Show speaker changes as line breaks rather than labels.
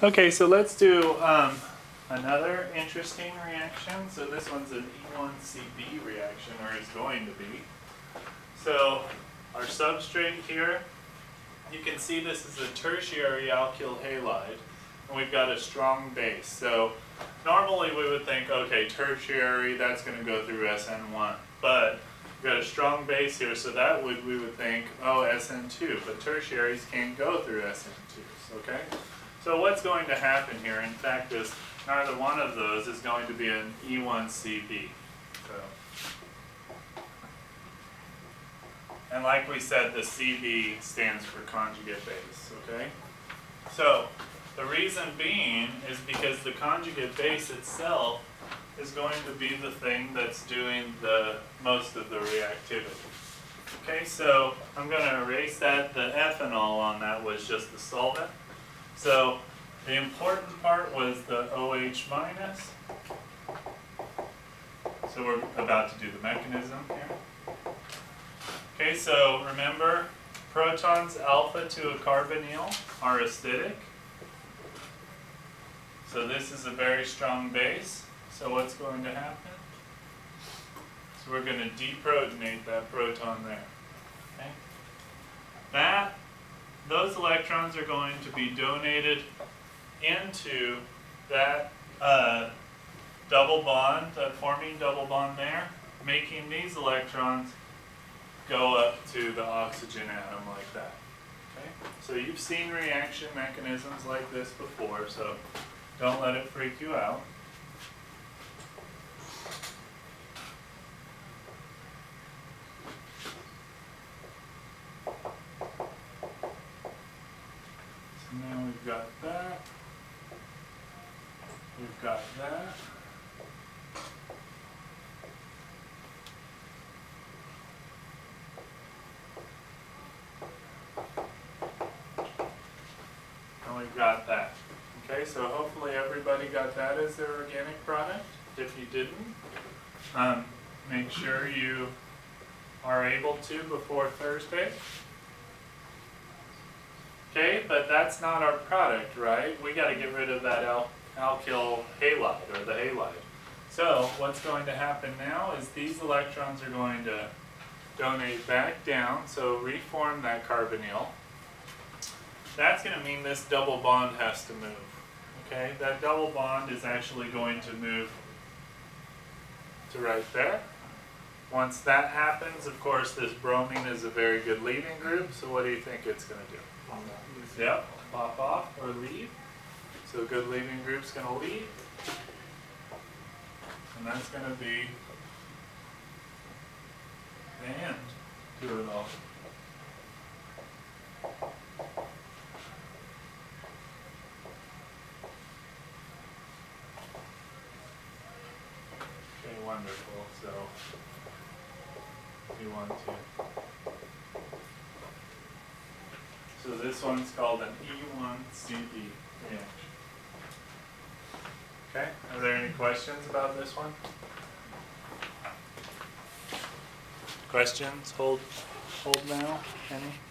Okay, so let's do um, another interesting reaction. So this one's an E1CB reaction, or is going to be. So our substrate here, you can see this is a tertiary alkyl halide, and we've got a strong base. So normally we would think, okay, tertiary, that's going to go through SN1, but we've got a strong base here, so that would we would think, oh, SN2, but tertiaries can't go through SN2s, okay? So what's going to happen here, in fact, is neither one of those is going to be an E1CB. So, and like we said, the CB stands for conjugate base, okay? So the reason being is because the conjugate base itself is going to be the thing that's doing the most of the reactivity. Okay, so I'm going to erase that. The ethanol on that was just the solvent. So the important part was the OH minus. So we're about to do the mechanism here. Okay, so remember, protons alpha to a carbonyl are acidic. So this is a very strong base. So what's going to happen? So we're going to deprotonate that proton there. Okay? That those electrons are going to be donated into that uh, double bond, that forming double bond there, making these electrons go up to the oxygen atom like that. Okay? So you've seen reaction mechanisms like this before, so don't let it freak you out. We've got that. We've got that. And we've got that. Okay, so hopefully everybody got that as their organic product. If you didn't, um, make sure you are able to before Thursday. Okay, but that's not our product, right? We got to get rid of that al alkyl halide or the halide. So what's going to happen now is these electrons are going to donate back down, so reform that carbonyl. That's going to mean this double bond has to move. Okay, that double bond is actually going to move to right there. Once that happens, of course, this bromine is a very good leaving group, so what do you think it's going to do? Yep, pop off or leave. So a good leaving group's going to leave. And that's going to be the end to it all. Okay, wonderful. So you want to. So this one's called an E1CB reaction. Okay, are there any questions about this one? Questions? Hold, hold now, any?